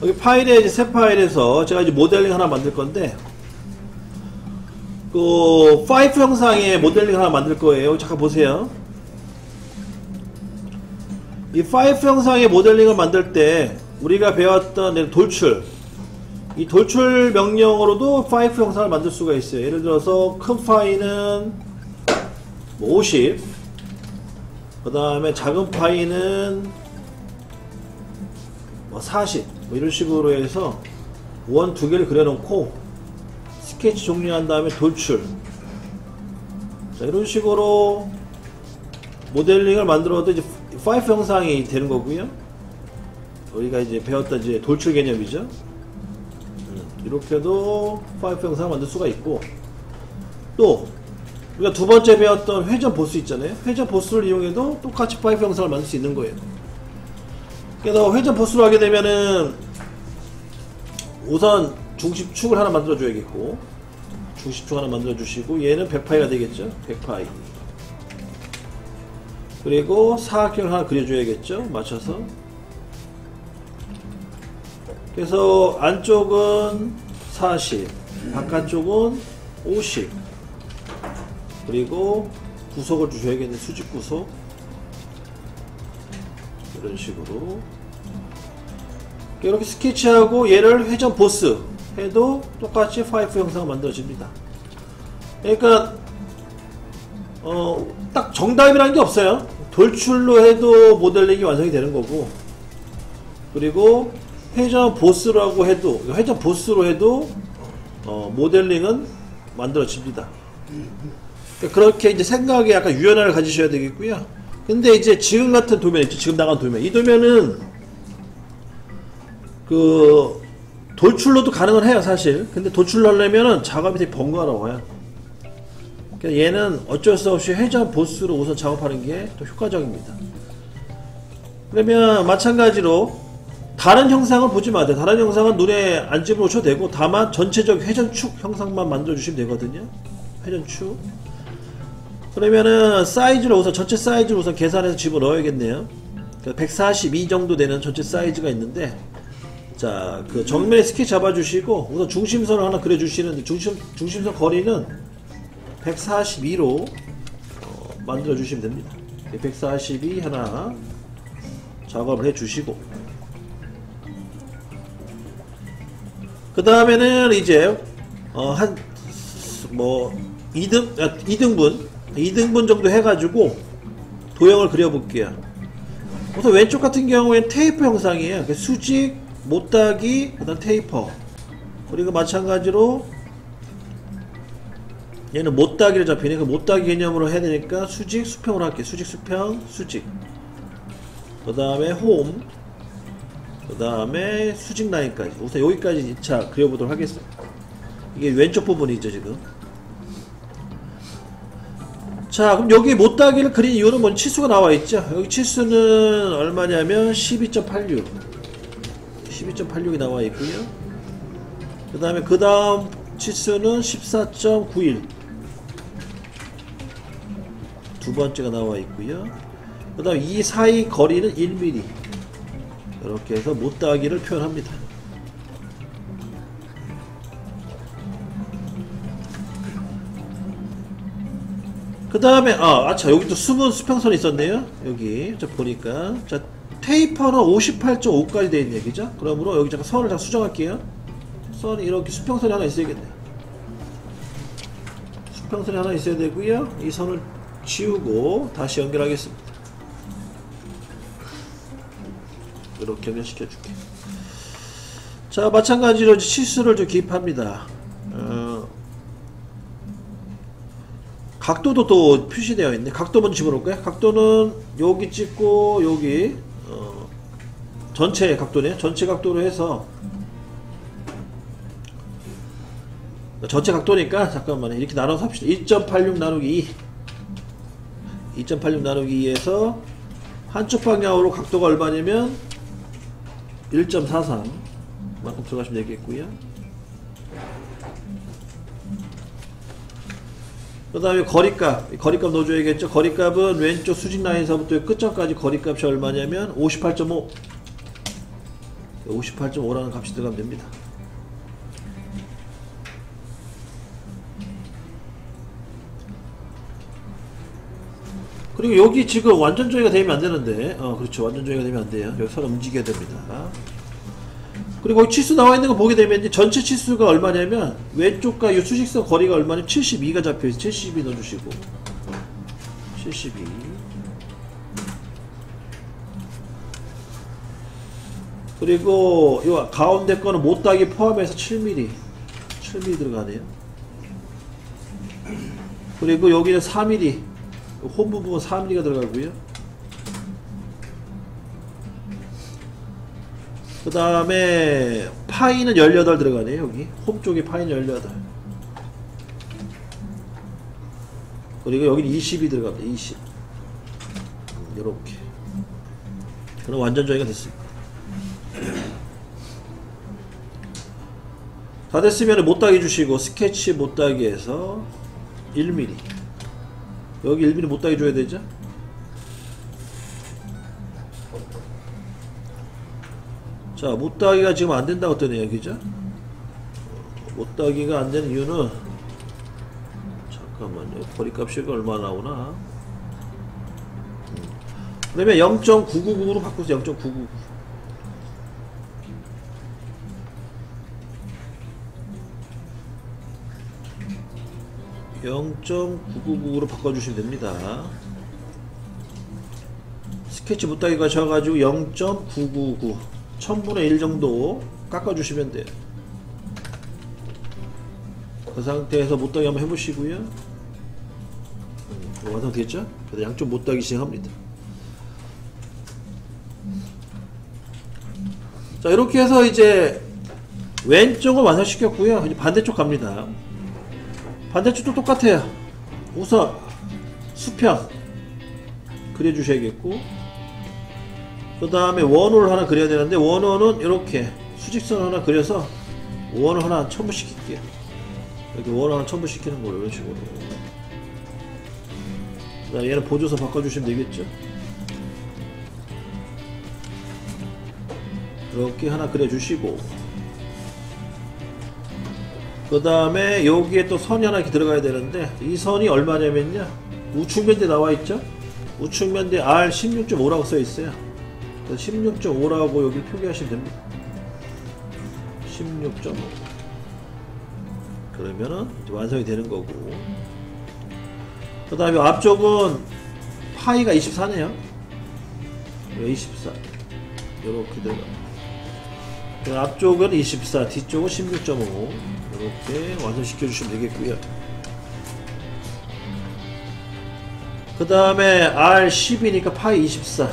여기 파일에 이제 새 파일에서 제가 이제 모델링 하나 만들 건데 그 파이프 형상의 모델링 하나 만들 거예요. 잠깐 보세요. 이 파이프 형상의 모델링을 만들 때 우리가 배웠던 돌출 이 돌출 명령으로도 파이프 형상을 만들 수가 있어요. 예를 들어서 큰 파이는 뭐 50, 그 다음에 작은 파이는 뭐 40, 뭐 이런 식으로 해서 원 두 개를 그려놓고 스케치 종료한 다음에 돌출. 자, 이런 식으로 모델링을 만들어도 이제 파이프 형상이 되는 거고요. 우리가 이제 배웠던 이제 돌출 개념이죠. 이렇게도 파이프 형상을 만들 수가 있고 또 우리가 두 번째 배웠던 회전 보스 있잖아요 회전 보스를 이용해도 똑같이 파이프 형상을 만들 수 있는 거예요 그래서 회전 보스로 하게 되면은 우선 중심축을 하나 만들어 줘야겠고 중심축 하나 만들어 주시고 얘는 100파이가 되겠죠? 100파이. 그리고 사각형을 하나 그려줘야겠죠? 맞춰서. 그래서 안쪽은 40 바깥쪽은 50 그리고 구석을 주셔야겠네 수직 구석 이런 식으로 이렇게 스케치하고 얘를 회전 보스 해도 똑같이 파이프 영상을 만들어집니다 그러니까 어, 딱 정답이라는 게 없어요 돌출로 해도 모델링이 완성이 되는 거고 그리고 회전 보스라고 해도 회전 보스로 해도 어, 모델링은 만들어집니다. 그러니까 그렇게 이제 생각에 약간 유연함을 가지셔야 되겠고요. 근데 이제 지금 같은 도면 있죠. 지금 나간 도면. 이 도면은 그 돌출로도 가능은 해요, 사실. 근데 돌출로 하려면은 작업이 되게 번거로워요. 그러니까 얘는 어쩔 수 없이 회전 보스로 우선 작업하는 게더 효과적입니다. 그러면 마찬가지로 다른 형상을 보지 마세요. 다른 형상은 눈에 안 집어넣으셔도 되고 다만 전체적 회전축 형상만 만들어주시면 되거든요. 회전축. 그러면은 사이즈를 우선 전체 사이즈를 우선 계산해서 집어넣어야겠네요. 142 그러니까 정도 되는 전체 사이즈가 있는데 자, 그 정면에 스케치 잡아주시고 우선 중심선을 하나 그려주시는데 중심 중심선 거리는 142로 어, 만들어 주시면 됩니다. 142 하나 작업을 해주시고 그 다음에는 이제 어, 한뭐 2등 아, 2등분 2등분 정도 해가지고 도형을 그려볼게요. 우선 왼쪽 같은 경우에는 테이프 형상이에요. 그 수직, 못따기, 그 다음 테이퍼. 그리고 마찬가지로 얘는 못따기를 잡히네. 그 못따기 개념으로 해야 되니까 수직, 수평으로 할게. 수직, 수평, 수직. 그 다음에 홈. 그 다음에 수직 라인까지 우선 여기까지 2차 그려보도록 하겠습니다 이게 왼쪽 부분이죠 지금 자 그럼 여기 못따기를 그린 이유는 뭔 치수가 나와 있죠? 여기 치수는 얼마냐면 12.86 12.86이 나와 있고요. 그 다음에 그 다음 치수는 14.91 두 번째가 나와 있고요. 그 다음 이 사이 거리는 1mm 이렇게 해서 못다기를 표현합니다. 그 다음에 아, 아차 여기 또 숨은 수평선이 있었네요. 여기 자 보니까 자 테이퍼는 58.5까지 되어 있는 얘기죠. 그러므로 여기 잠깐 선을 잠깐 수정할게요. 선이 이렇게 수평선이 하나 있어야겠네요. 수평선이 하나 있어야 되고요. 이 선을 지우고 다시 연결하겠습니다. 이렇게 연결시켜줄게 자 마찬가지로 치수를 좀 기입합니다 어, 각도도 또 표시되어 있네. 각도 먼저 집어넣을까요? 각도는 여기 찍고 여기 어, 전체 각도네 전체 각도로 해서. 전체 각도니까 잠깐만요. 이렇게 나눠서 합시다. 1.86 나누기 2 2.86 나누기 2에서 한쪽 방향으로 각도가 얼마냐면 1.43 만큼 들어가시면 되겠고요 그 다음에 거리값 거리값 넣어줘야겠죠 거리값은 왼쪽 수직 라인서부터 끝점까지 거리값이 얼마냐면 58.5 58.5라는 값이 들어가면 됩니다. 그리고 여기 지금 완전 조회가 되면 안 되는데, 어, 그렇죠. 완전 조회가 되면 안 돼요. 여기 서로 움직여야 됩니다. 그리고 치수 나와 있는 거 보게 되면 이제 전체 치수가 얼마냐면 왼쪽과 이 수직선 거리가 얼마냐면 72가 잡혀 있어요. 72 넣어주시고 72. 그리고 이 가운데 거는 못따기 포함해서 7mm 7mm 들어가네요. 그리고 여기는 4mm 홈 부분 4mm가 들어가고요. 그 다음에 파이는 18 들어가네요 여기. 홈 쪽에 파이는 18 그리고 여기는 20이 들어갑니다 20 이렇게. 그럼 완전 조회가 됐습니다. 다 됐으면 못따기 주시고 스케치 못따기에서 1mm 여기 1mm 못따기 줘야 되죠 자, 못따기가 지금 안 된다고 어떤 얘기죠? 못따기가 안 되는 이유는 잠깐만요. 거리값이 얼마 나오나? 그 다음에 0.999로 바꾸세요. 0.999. (0.999로) 바꿔주시면 됩니다. 스케치 못따기 가셔가지고 (0.999) 1000분의 1 정도 깎아주시면 돼요. 그 상태에서 못따기 한번 해보시고요. 음, 완성됐죠? 그래서 양쪽 못따기 시작합니다. 자, 이렇게 해서 이제 왼쪽을 완성시켰고요. 이제 반대쪽 갑니다. 반대쪽도 똑같아요. 우선 수평 그려주셔야겠고 그 다음에 원호를 하나 그려야 되는데 원호는 이렇게 수직선 하나 그려서 원호 하나 첨부시킬게요. 여기 원호 하나 첨부시키는 걸로 이런 식으로. 그 얘는 보조서 바꿔주시면 되겠죠? 이렇게 하나 그려주시고. 그 다음에 여기에 또 선이 하나 이렇게 들어가야 되는데 이 선이 얼마냐면요. 우측면대 나와있죠? 우측면대 R16.5라고 써있어요 16.5라고 여기 표기하시면 됩니다. 16.5 그러면은 완성이 되는 거고. 그 다음에 앞쪽은 파이가 24네요. 24 이렇게 그 앞쪽은 24 뒤쪽은 16.5 이렇게 완성시켜 주시면 되겠고요. 그 다음에 R10이니까 파이 24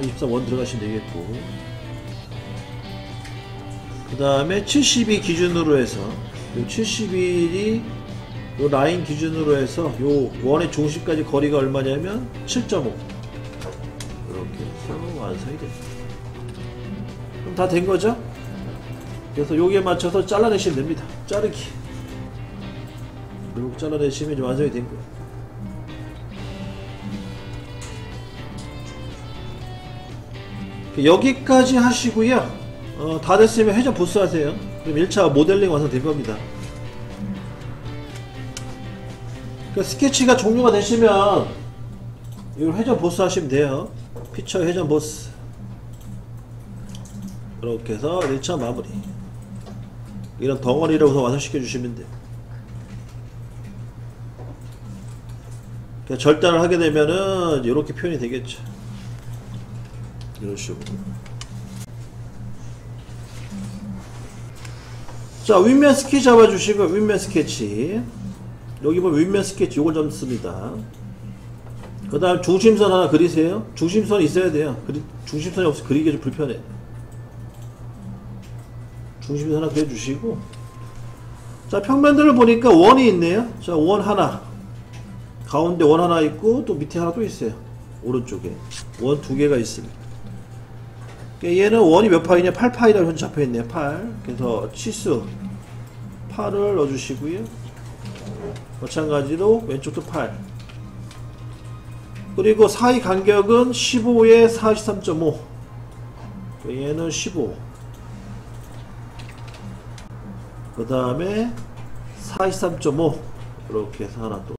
24원 들어가시면 되겠고. 그 다음에 70이 기준으로 해서 요 70일이 요 라인 기준으로 해서 요 원의 중심까지 거리가 얼마냐면 7.5 이렇게 해서 완성이 됩니다. 그럼 다 된 거죠? 그래서 여기에 맞춰서 잘라내시면 됩니다. 자르기. 이렇게 잘라내시면 완성이 된 거예요 여기까지 하시고요. 어, 다 됐으면 회전 보스 하세요. 그럼 1차 모델링 완성된 겁니다. 그 스케치가 종료가 되시면 이걸 회전 보스 하시면 돼요. 피처 회전 보스. 이렇게 해서 1차 마무리. 이런 덩어리를 우선 완성시켜 주시면 돼요. 절단을 하게 되면은 이렇게 표현이 되겠죠 이런 식으로. 자 윗면 스케치 잡아주시고 윗면 스케치. 여기 보면 윗면 스케치 요걸 좀 씁니다. 그 다음 중심선 하나 그리세요. 중심선이 있어야 돼요. 그리, 중심선이 없어 그리기 좀 불편해. 중심선 하나 그려주시고. 자 평면들을 보니까 원이 있네요. 자 원 하나. 가운데 원 하나 있고 또 밑에 하나 또 있어요. 오른쪽에. 원 두 개가 있습니다 얘는 원이 몇 파이냐? 8파이라고 현재 잡혀있네요. 8 그래서 치수. 8을 넣어주시고요. 마찬가지로 왼쪽도 8 그리고 사이 간격은 15에 43.5 얘는 15. 그 다음에 43.5 이렇게 해서 하나 또